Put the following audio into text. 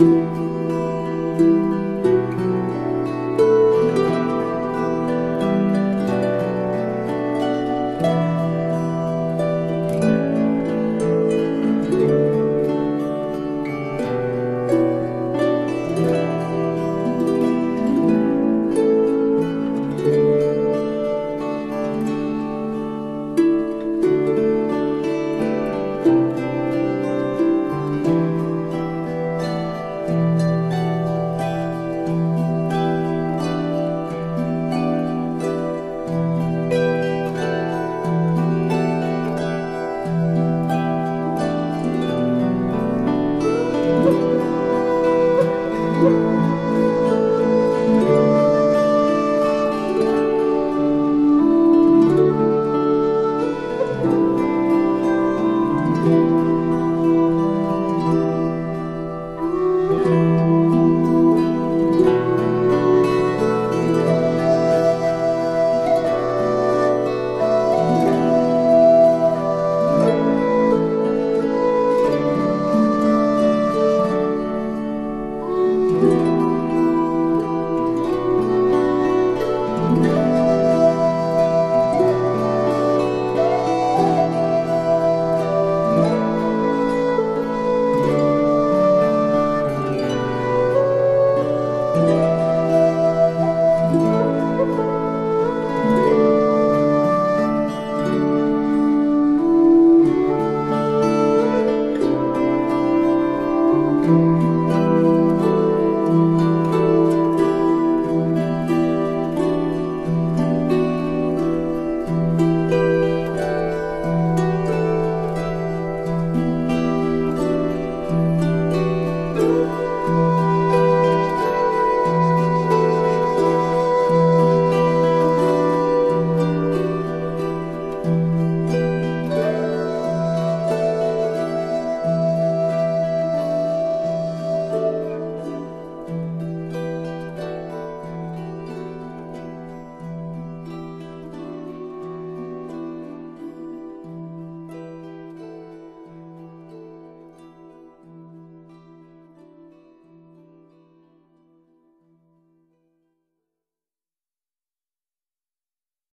Música